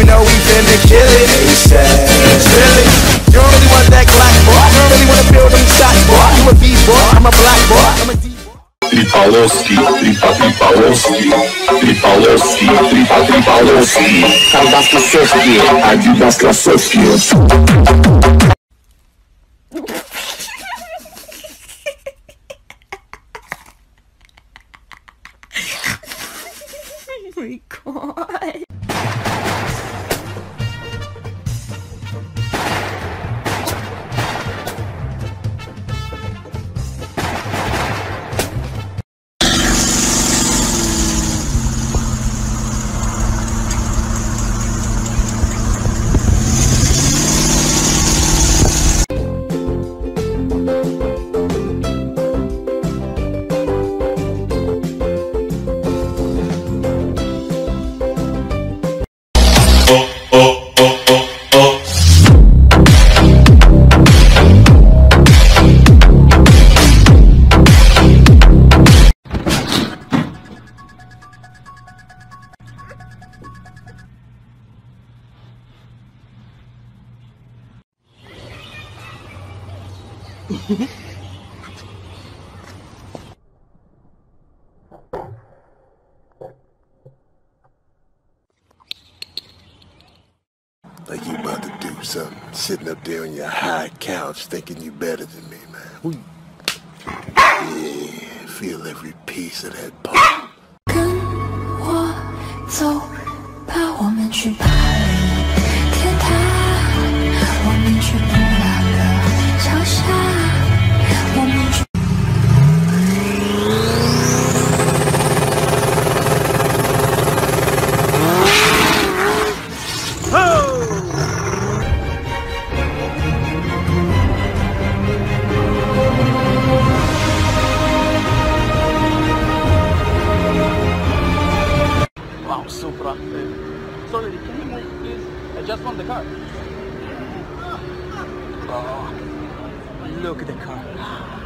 you know we finna kill it. ASAP. Drill. You don't really want that Glock, boy. You don't really wanna feel them shots, boy. You a B-boy, I'm a black boy. I'm a D-boy. Tripalowski, tripa, tripalowski, tripalowski, tripa, tripalowski, kardas klasowski, adidas klasowski. Like you about to do something. Sitting up there on your high couch thinking you better than me, man. Who you- Yeah, feel every piece of that pump. 跟我走吧，我们去巴黎铁塔，我们去布拉格桥下， Just want the car. Oh, look at the car.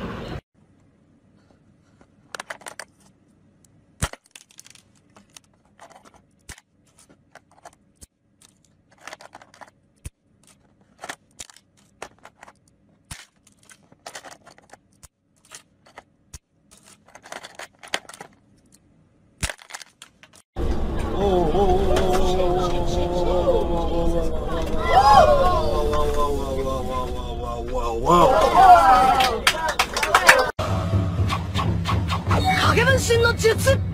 影分身の術。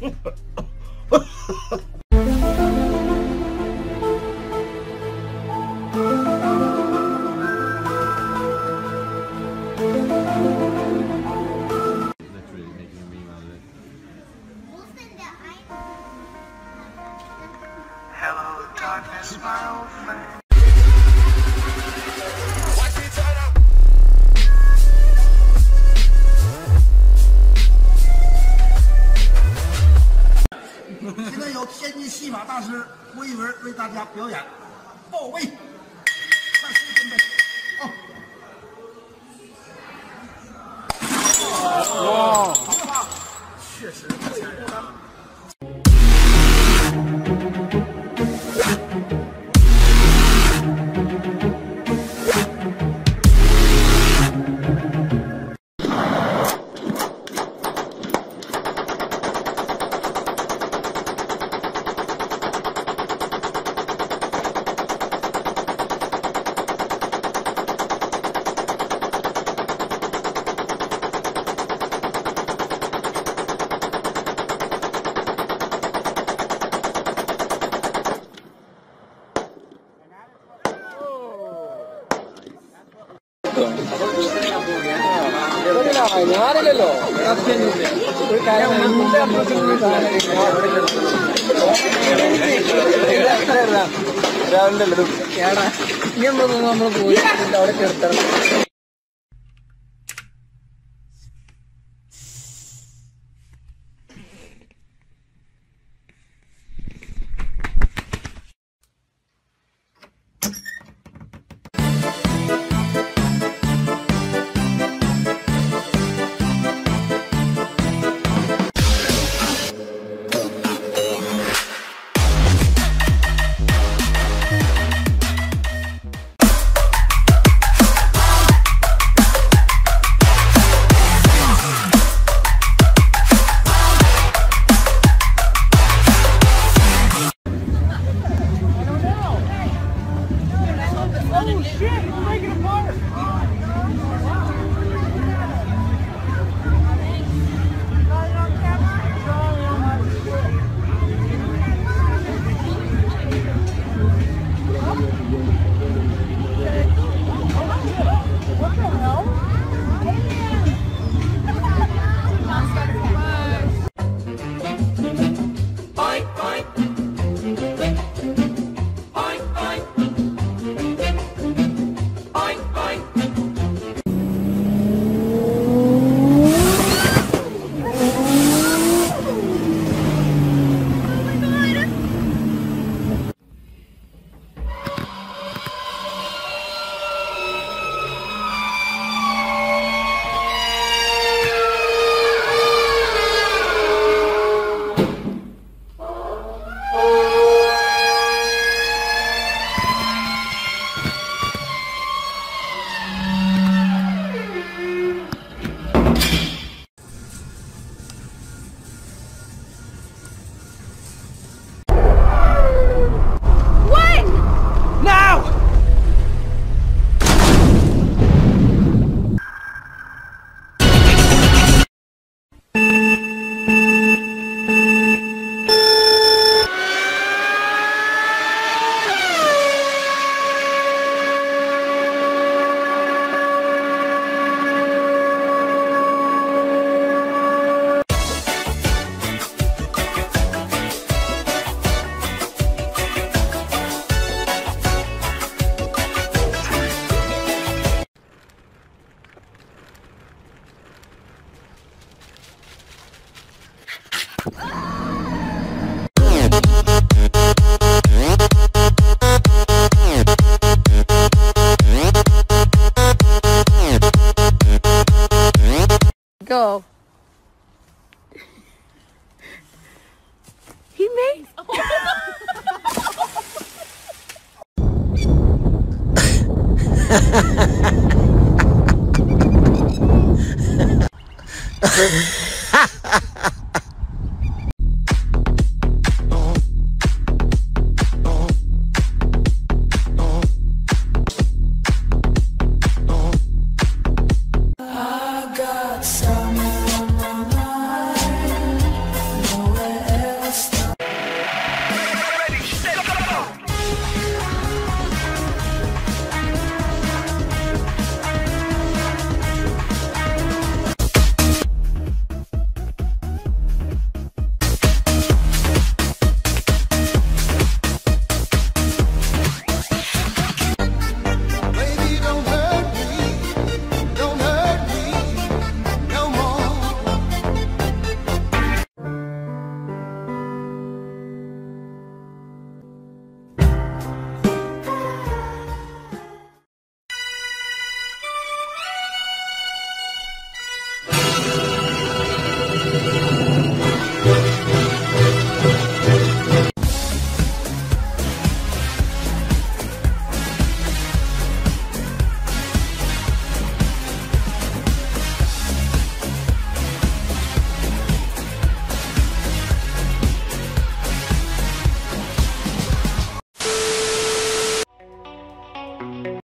Hello, darkness, my old friend. 戏法大师郭一文为大家表演报位，看谁准备。啊，哇，ഇല്ലല്ലോ ഒരു നമ്മൾ പോയി? അവിടെ കിടത്തണം. Go. he made.